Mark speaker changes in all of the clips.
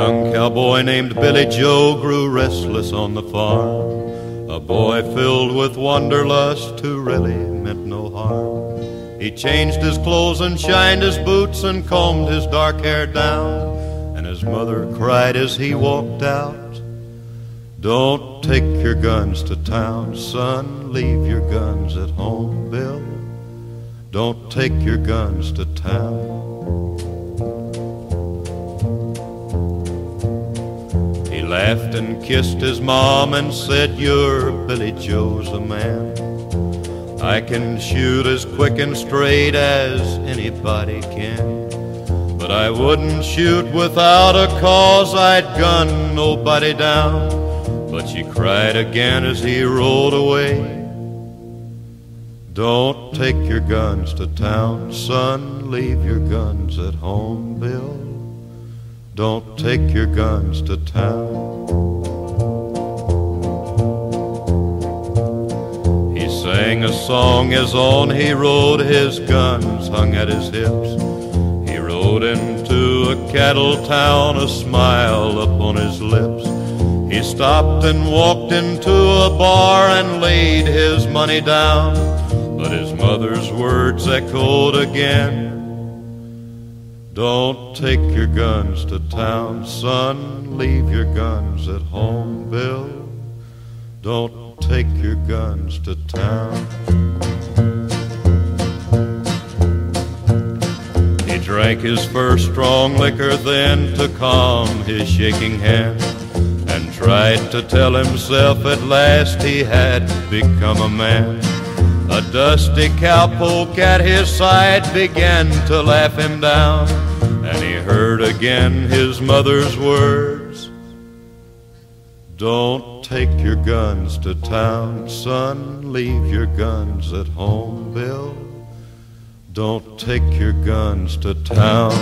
Speaker 1: young cowboy named Billy Joe grew restless on the farm. A boy filled with wanderlust who really meant no harm. He changed his clothes and shined his boots and combed his dark hair down. And his mother cried as he walked out. Don't take your guns to town, son. Leave your guns at home, Bill. Don't take your guns to town. Laughed and kissed his mom and said, Your Billy Joe's a man. I can shoot as quick and straight as anybody can. But I wouldn't shoot without a cause, I'd gun nobody down. But she cried again as he rolled away. Don't take your guns to town, son. Leave your guns at home, Bill. Don't take your guns to town. He sang a song as on he rode, his guns hung at his hips. He rode into a cattle town, a smile upon his lips. He stopped and walked into a bar and laid his money down. But his mother's words echoed again. Don't take your guns to town, son. Leave your guns at home, Bill. Don't take your guns to town. He drank his first strong liquor then to calm his shaking hand and tried to tell himself at last he had become a man. A dusty cowpoke at his side began to laugh him down, and he heard again his mother's words. Don't take your guns to town, son. Leave your guns at home, Bill. Don't take your guns to town.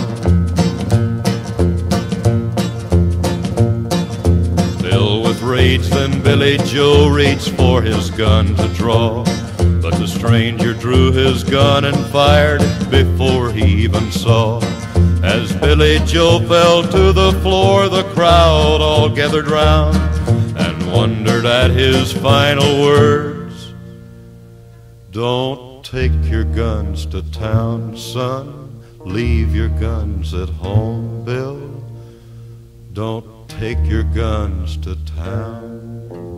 Speaker 1: Bill with rage, then Billy Joe reached for his gun to draw. But the stranger drew his gun and fired before he even saw. As Billy Joe fell to the floor, the crowd all gathered round and wondered at his final words. Don't take your guns to town, son. Leave your guns at home, Bill. Don't take your guns to town.